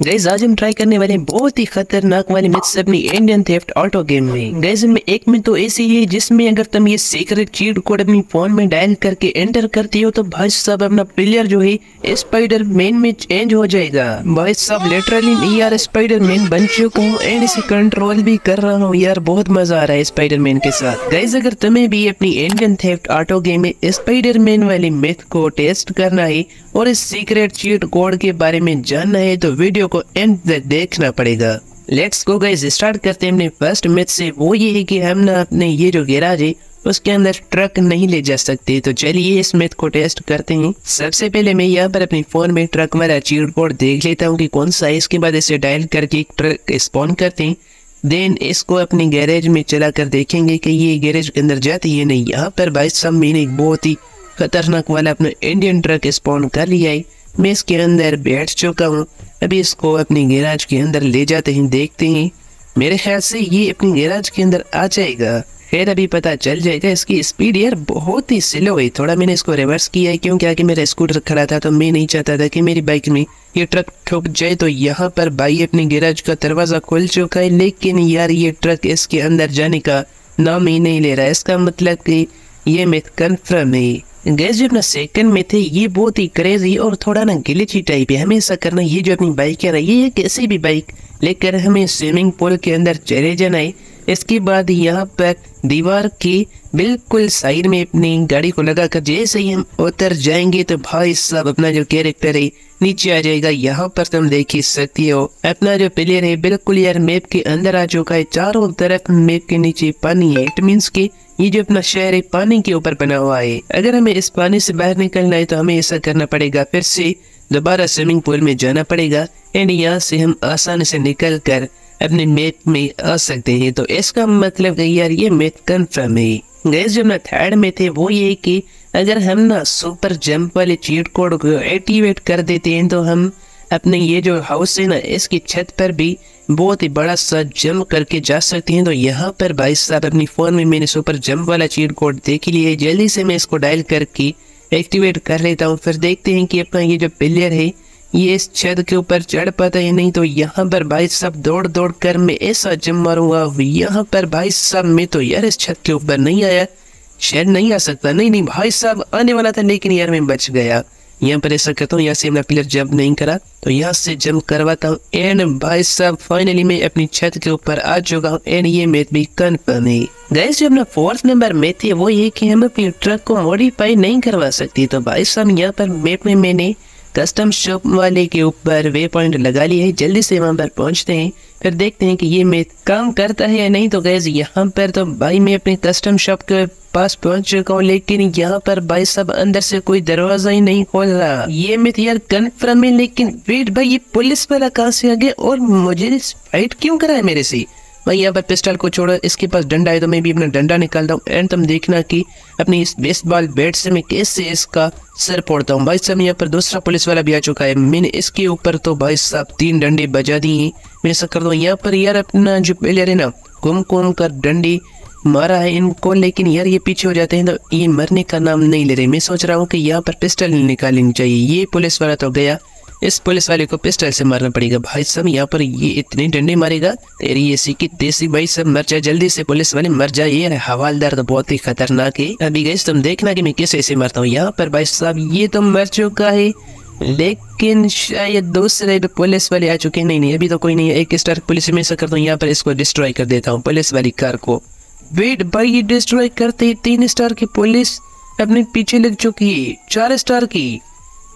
Gas आज हम try करने वाले बहुत ही खतरनाक वाले मिथ्स अपनी इंडियन थेफ्ट ऑटो गेम में। गैस इनमें एक में तो ऐसी है जिसमें अगर तुम ये सीक्रेट चीट कोड अपनी फ़ोन में डायल करके एंटर करती हो तो भाई साहब अपना प्लेयर जो है स्पाइडर मैन में चेंज हो जाएगा। भाई साहब लिटरली मैं यार स्पाइडर मैन बन चुका हूँ एंड इसे कंट्रोल भी कर रहा हूँ यार, बहुत मज़ा आ रहा है स्पाइडर मैन के साथ। गैस अगर तुम्हें भी अपनी इंडियन थेफ्ट ऑटो गेम में स्पाइडर मैन वाली मिथ को टेस्ट करना है और इस सीक्रेट चीट कोड के बारे में जानना है तो वीडियो को एंड तक देखना पड़ेगा। लेट्स गो गाइस स्टार्ट करते हैं अपने फ़र्स्ट मिथ से। वो ये है कि हम ना अपने ये जो गैराज है, उसके अंदर ट्रक नहीं ले जा सकते। तो चलिए इस मिथ को टेस्ट करते हैं। सबसे पहले मैं यहाँ पर अपने फ़ोन में ट्रक वाला चीट कोड देख लेता हूँ कि कौन सा है। इसके बाद इसे डायल करके एक ट्रक स्पॉन करते हैं। देन इसको अपने गैरेज में चला कर देखेंगे कि ये गैरेज के अंदर जाती है नहीं। यहाँ पर भाई साहब मैंने एक बहुत ही खतरनाक वाला अपना इंडियन ट्रक स्पॉन कर लिया है। मैं इसके अंदर बैठ चुका हूँ। अभी इसको अपनी गैराज के अंदर ले जाते हैं देखते हैं। मेरे ख्याल से ये अपनी गैराज के अंदर आ जाएगा। खैर, अभी पता चल जाएगा, इसकी स्पीड यार बहुत ही स्लो है। थोड़ा मैंने इसको रिवर्स किया है, क्योंकि आगे मेरा स्कूटर खड़ा था तो मैं नहीं चाहता था कि मेरी बाइक में ये ट्रक ठुक जाए। तो यहाँ पर भाई अपने गैराज का दरवाज़ा खुल चुका है, लेकिन यार ये ट्रक इसके अंदर जाने का नाम ही नहीं ले रहा है। इसका मतलब कि ये मिथ कन्फर्म है। गैस जो अपना सेकंड में थे, ये बहुत ही क्रेजी और थोड़ा ना गिलिची टाइप है। हमेशा करना, ये जो अपनी बाइक है ना, ये कैसी भी बाइक लेकर हमें स्विमिंग पूल के अंदर चले जाना है। इसके बाद यहाँ पर दीवार के बिल्कुल साइड में अपनी गाड़ी को लगाकर जैसे ही हम उतर जाएँगे तो भाई साहब अपना जो कैरेक्टर है, नीचे आ जाएगा। यहाँ पर तुम देख ही सकती हो, अपना जो प्लेयर है, बिल्कुल यार मैप के अंदर आ चुका है। चारों तरफ़ मैप के नीचे पानी है। इट मीन्स की ये जो अपना शहर है, पानी के ऊपर बना हुआ है। अगर हमें इस पानी से बाहर निकलना है तो हमें ऐसा करना पड़ेगा। फिर से दोबारा स्विमिंग पूल में जाना पड़ेगा। एंड यहाँ से हम आसानी से निकल कर अपने मैप में आ सकते हैं। तो इसका मतलब यार, ये मैथ कन्फर्म है। गैस, जो थर्ड में थे, वो ये कि अगर हम ना सुपर जंप वाले चीट कोड को एक्टिवेट कर देते हैं तो हम अपने ये जो हाउस है ना, इसकी छत पर भी बहुत ही बड़ा सा जंप करके जा सकते हैं। तो यहाँ पर भाई साहब, अपनी फ़ोन में मैंने सुपर जंप वाला चीट कोड देख लिया जल्दी से मैं इसको डायल करके एक्टिवेट कर लेता हूँ। फिर देखते हैं कि अपना ये जो प्लेयर है ये इस छत के ऊपर चढ़ पाता है, नहीं तो यहाँ पर भाई साहब दौड़ दौड़ कर मैं ऐसा जम मारूँगा। यहाँ पर भाई साहब मैं तो यार इस छत के ऊपर नहीं आया। शायद नहीं आ सकता। नहीं नहीं, भाई साहब, आने वाला था, लेकिन यार मैं बच गया। यहाँ पर ऐसा करता हूँ, यहाँ से अपना प्लेयर जंप नहीं करा। तो यहाँ से जंप करवाता हूँ एंड भाई साहब फाइनली मैं अपनी छत के ऊपर आ चुका हूँ एंड ये मैथ भी कन्फर्म है। गैस जो अपना फोर्थ नंबर मैथ है, वो ये कि हम अपनी ट्रक को मॉडिफाई नहीं करवा सकती। तो भाई साहब, यहाँ पर मैप में मैंने कस्टम शॉप वाले के ऊपर वे पॉइंट लगा लिया है। जल्दी से वहाँ पर पहुँचते हैं। फिर देखते हैं कि ये मैं काम करता है या नहीं। तो गैस, यहाँ पर तो भाई मैं अपने कस्टम शॉप के पास पहुँच चुका हूँ, लेकिन यहाँ पर भाई सब अंदर से कोई दरवाज़ा ही नहीं खोल रहा। ये मैं यार कन्फर्म है, लेकिन वेट भाई, ये पुलिस वाला कहाँ से आ गया? और मुझे फाइट क्यों करा है मेरे से? भाई यहाँ पर पिस्टल को छोड़ो, इसके पास डंडा है तो मैं भी अपना डंडा निकालता हूँ। एंड तुम देखना कि अपनी इस बेसबॉल बैट से मैं कैसे इसका सर फोड़ता हूँ। भाई, साहब, यहाँ पर दूसरा पुलिस वाला भी आ चुका है। मैंने इसके ऊपर तो भाई साहब तीन डंडे बजा दिए मैं ऐसा कर दू, यहाँ पर यार अपना जो प्लेयर है ना घूम घूम कर डंडी मारा है इनको, लेकिन यार ये पीछे हो जाते हैं तो ये मरने का नाम नहीं ले रहे। मैं सोच रहा हूँ कि यहाँ पर पिस्टल निकालनी चाहिए। ये पुलिस वाला तो गया। इस पुलिस वाले को पिस्टल से मारना पड़ेगा। भाई साहब, यहाँ पर ये इतने डंडे मारेगा, तेरी ऐसी की देसी भाई सब मर जाए, जल्दी से पुलिस वाले मर जाए, ये हवालदार तो बहुत ही खतरनाक है। अभी गई तुम देखना कि मैं कैसे ऐसे मरता हूँ। यहाँ पर भाई साहब, ये तो मर चुका है, लेकिन शायद दूसरे पुलिस वाले आ चुके नहीं नहीं, अभी तो कोई नहीं है। एक स्टार पुलिस में ऐसा करता हूँ, यहाँ पर इसको डिस्ट्रॉय कर देता हूँ, पुलिस वाली कार को। वेट भाई, ये डिस्ट्रॉय करते तीन स्टार की पुलिस अपने पीछे लग चुकी है, चार स्टार की।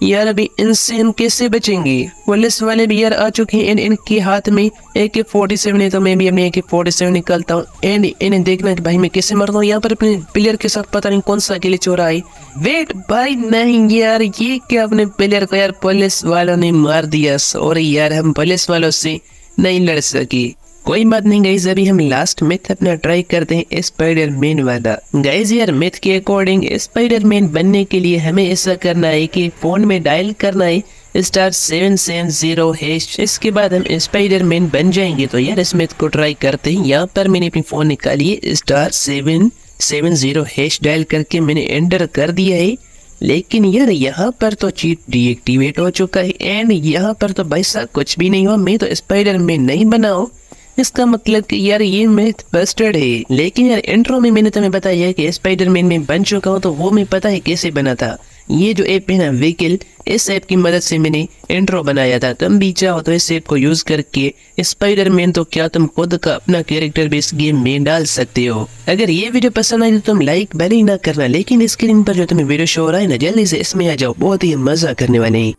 यार अभी इनसे हम कैसे बचेंगे? पुलिस वाले भी यार आ चुके हैं इनके हाथ में ए के फोर्टी सेवन है तो मैं भी अपने ए के फोर्टी सेवन निकालता हूँ। एंड इन्हें देखना कि भाई मैं कैसे मरता हूँ। यहाँ पर अपने प्लेयर के साथ पता नहीं कौन सा अकेले चोरा है। वेट भाई नहीं यार, ये क्या अपने प्लेयर को यार पुलिस वालों ने मार दिया? सॉरी यार, हम पुलिस वालों से नहीं लड़ सके। कोई बात नहीं गाइज़ अभी हम लास्ट मिथ अपना ट्राई करते हैं स्पाइडर मैन वाला। गाइज़ यार मिथ के अकॉर्डिंग स्पाइडर मैन बनने के लिए हमें ऐसा करना है कि फ़ोन में डायल करना है स्टार सेवन सेवन ज़ीरो इसके बाद हम स्पाइडर मैन बन जाएँगे। तो यार मिथ को ट्राई करते हैं। यहाँ पर मैंने अपनी फ़ोन निकाली star seven seven zero hash dial करके मैंने एंटर कर दिया है। लेकिन यार यहाँ पर तो चीट डीएक्टिवेट हो चुका है। एंड यहाँ पर तो भाई साहब कुछ भी नहीं हुआ मैं तो स्पाइडर मैन नहीं बनाऊ इसका मतलब कि यार ये मैथ बस्टर्ड है। लेकिन यार इंट्रो में मैंने तुम्हें बताया कि स्पाइडर मैन में बन चुका हूँ तो वो मैं पता है कैसे बना था। ये जो ऐप है ना व्हीकल इस ऐप की मदद से मैंने इंट्रो बनाया था। तुम भी चाहो तो इस ऐप को यूज़ करके स्पाइडर मैन तो क्या तुम खुद का अपना कैरेक्टर भी इस गेम में डाल सकते हो। अगर ये वीडियो पसंद आई तो तुम लाइक भले ही ना करना, लेकिन स्क्रीन पर जो तुम्हें वीडियो शो हो रहा है ना, जल्दी से इसमें आ जाओ, बहुत ही मज़ा करने वाले।